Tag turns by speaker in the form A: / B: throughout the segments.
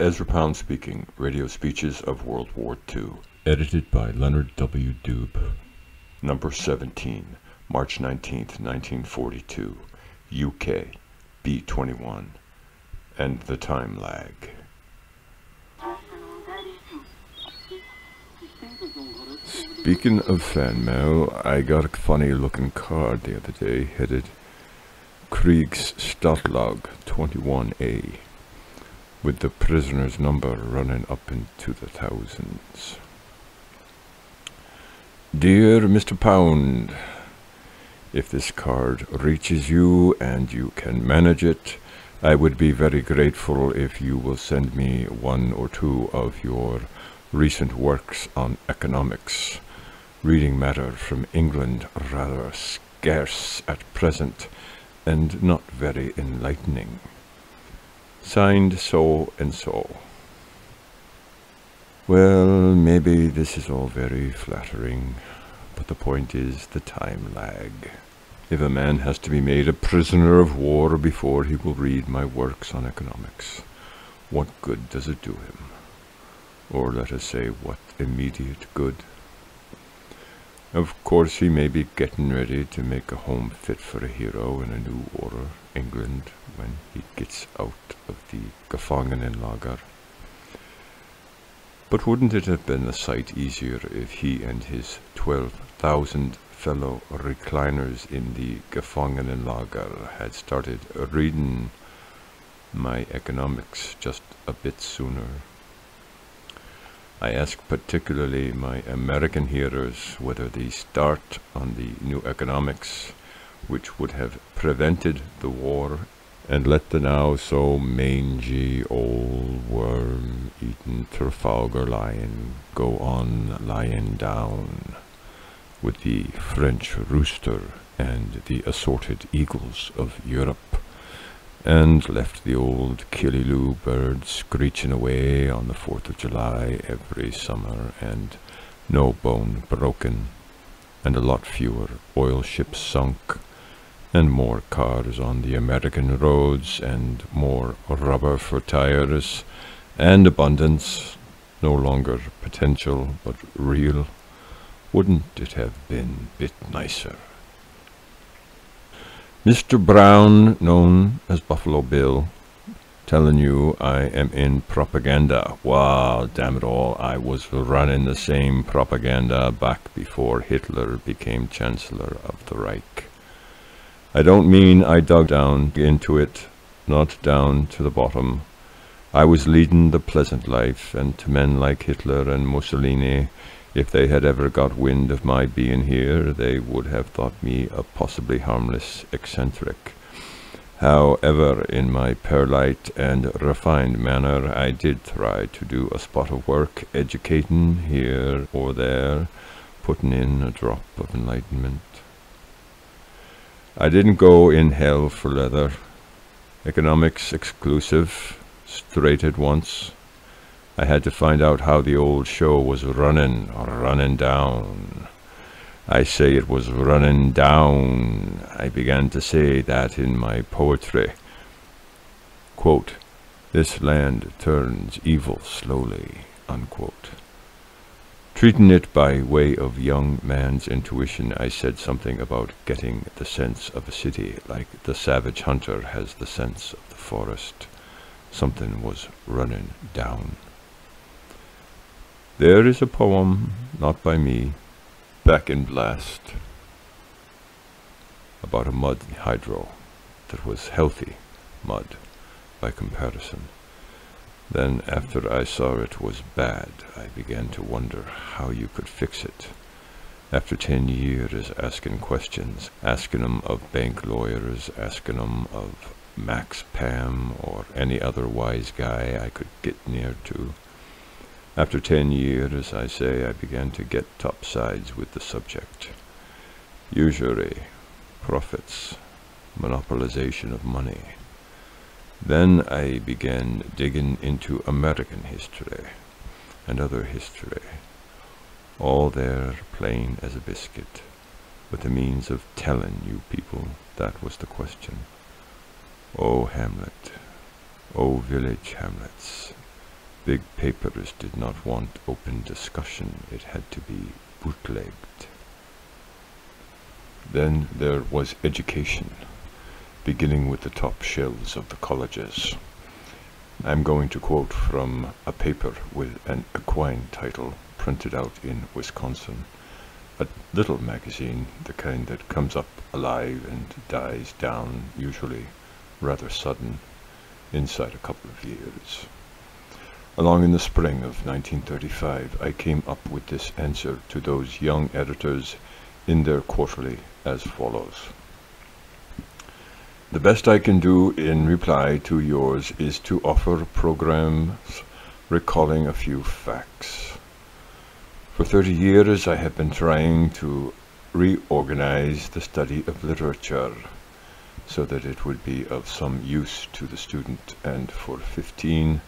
A: Ezra Pound speaking, Radio Speeches of World War II. Edited by Leonard W. Doob. Number 17, March 19th, 1942. UK, B21. And the time lag. Speaking of fan mail, I got a funny looking card the other day headed Krieg's Stalag 21A with the prisoner's number running up into the thousands. Dear Mr. Pound, if this card reaches you and you can manage it, I would be very grateful if you will send me one or two of your recent works on economics. Reading matter from England rather scarce at present and not very enlightening. Signed so and so. Well, maybe this is all very flattering, but the point is the time lag. If a man has to be made a prisoner of war before he will read my works on economics, what good does it do him? Or let us say, what immediate good? Of course, he may be getting ready to make a home fit for a hero in a new order, England, when he gets out of the Gefangenenlager. But wouldn't it have been a sight easier if he and his twelve thousand fellow recliners in the Gefangenenlager had started reading my economics just a bit sooner? I ask particularly my American hearers whether they start on the new economics, which would have prevented the war, and let the now so mangy old worm-eaten Trafalgar lion go on lying down, with the French rooster and the assorted eagles of Europe and left the old Killiloo bird screeching away on the Fourth of July every summer, and no bone broken, and a lot fewer oil ships sunk, and more cars on the American roads, and more rubber for tires, and abundance, no longer potential, but real. Wouldn't it have been a bit nicer? Mr. Brown, known as Buffalo Bill, telling you I am in propaganda. Wow, damn it all, I was running the same propaganda back before Hitler became Chancellor of the Reich. I don't mean I dug down into it, not down to the bottom. I was leading the pleasant life, and to men like Hitler and Mussolini, if they had ever got wind of my being here, they would have thought me a possibly harmless eccentric. However, in my perlite and refined manner, I did try to do a spot of work, educating here or there, putting in a drop of enlightenment. I didn't go in hell for leather. Economics exclusive, straight at once. I had to find out how the old show was running, running down. I say it was running down. I began to say that in my poetry. Quote, this land turns evil slowly, unquote. Treating it by way of young man's intuition, I said something about getting the sense of a city like the savage hunter has the sense of the forest. Something was running down. There is a poem, not by me, back in blast, about a mud hydro that was healthy mud by comparison. Then, after I saw it was bad, I began to wonder how you could fix it. After ten years asking questions, asking them of bank lawyers, asking them of Max Pam or any other wise guy I could get near to, after ten years, I say, I began to get topsides with the subject. Usury, profits, monopolization of money. Then I began digging into American history and other history, all there plain as a biscuit, with the means of telling you people that was the question. O Hamlet, O village Hamlets, Big papers did not want open discussion. It had to be bootlegged. Then there was education, beginning with the top shelves of the colleges. I'm going to quote from a paper with an equine title printed out in Wisconsin. A little magazine, the kind that comes up alive and dies down, usually rather sudden, inside a couple of years. Along in the spring of 1935, I came up with this answer to those young editors in their quarterly as follows. The best I can do in reply to yours is to offer programs recalling a few facts. For 30 years I have been trying to reorganize the study of literature so that it would be of some use to the student and for 15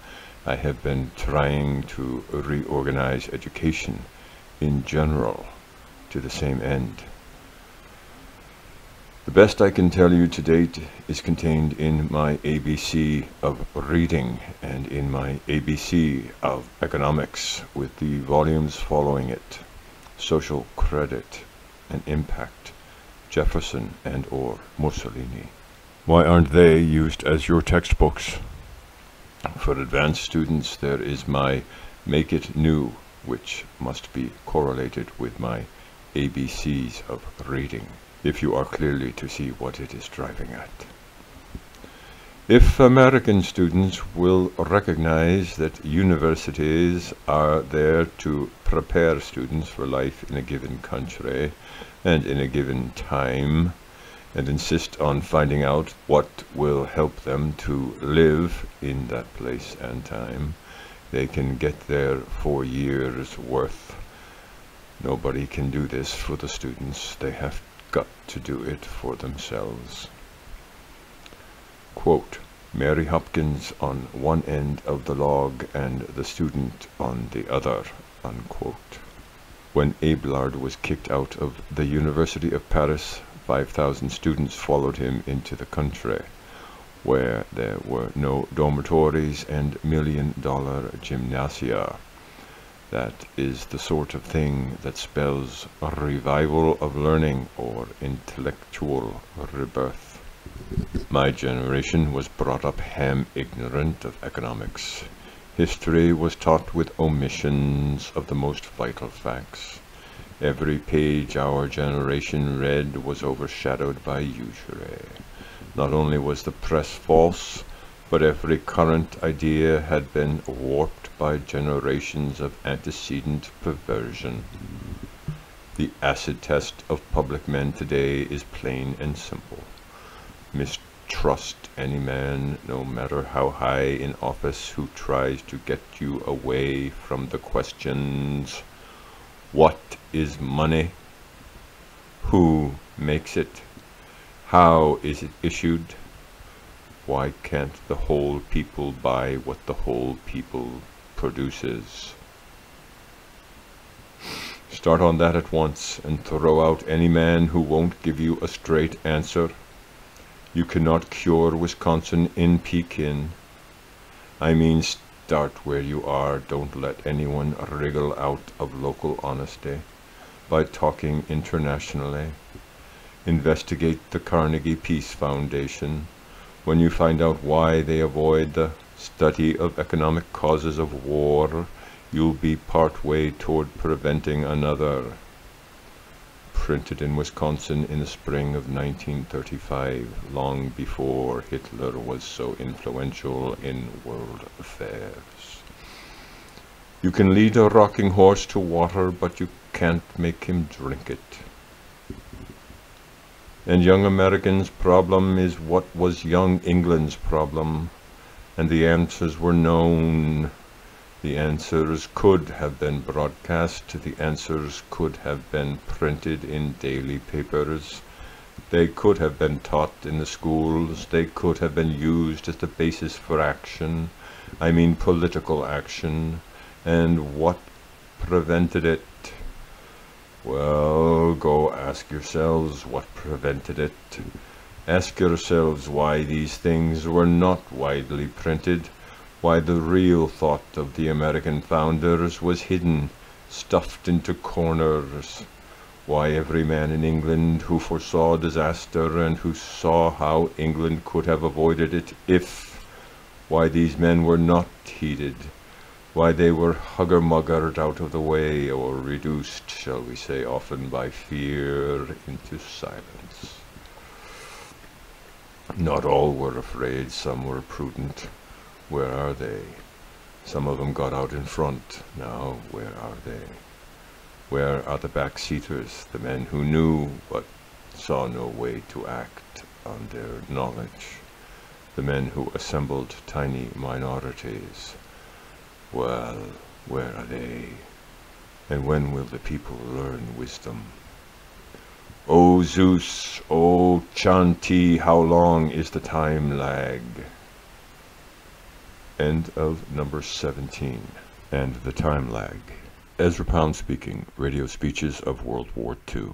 A: I have been trying to reorganize education in general to the same end. The best I can tell you to date is contained in my ABC of reading and in my ABC of economics with the volumes following it, social credit and impact, Jefferson and or Mussolini. Why aren't they used as your textbooks? For advanced students, there is my Make It New, which must be correlated with my ABCs of reading, if you are clearly to see what it is driving at. If American students will recognize that universities are there to prepare students for life in a given country and in a given time, and insist on finding out what will help them to live in that place and time. They can get their four years worth. Nobody can do this for the students. They have got to do it for themselves. Quote, Mary Hopkins on one end of the log and the student on the other, unquote. When Abelard was kicked out of the University of Paris 5,000 students followed him into the country, where there were no dormitories and million-dollar gymnasia. That is the sort of thing that spells a revival of learning or intellectual rebirth. My generation was brought up ham ignorant of economics. History was taught with omissions of the most vital facts. Every page our generation read was overshadowed by usury. Not only was the press false, but every current idea had been warped by generations of antecedent perversion. The acid test of public men today is plain and simple. Mistrust any man, no matter how high in office, who tries to get you away from the questions what is money? Who makes it? How is it issued? Why can't the whole people buy what the whole people produces? Start on that at once and throw out any man who won't give you a straight answer. You cannot cure Wisconsin in Pekin. I mean Start where you are. Don't let anyone wriggle out of local honesty by talking internationally. Investigate the Carnegie Peace Foundation. When you find out why they avoid the study of economic causes of war, you'll be part way toward preventing another printed in Wisconsin in the spring of 1935, long before Hitler was so influential in world affairs. You can lead a rocking horse to water, but you can't make him drink it. And young Americans' problem is what was young England's problem, and the answers were known the answers could have been broadcast, the answers could have been printed in daily papers, they could have been taught in the schools, they could have been used as the basis for action, I mean political action, and what prevented it? Well, go ask yourselves what prevented it. Ask yourselves why these things were not widely printed, Why the real thought of the American founders was hidden, stuffed into corners. Why every man in England who foresaw disaster and who saw how England could have avoided it if, why these men were not heeded, why they were hugger-muggered out of the way or reduced, shall we say, often by fear into silence. Not all were afraid, some were prudent. Where are they? Some of them got out in front. Now, where are they? Where are the backseaters, the men who knew but saw no way to act on their knowledge? The men who assembled tiny minorities? Well, where are they? And when will the people learn wisdom? O Zeus, O Chan Ti, how long is the time lag? End of number 17. And the time lag. Ezra Pound speaking, Radio Speeches of World War II.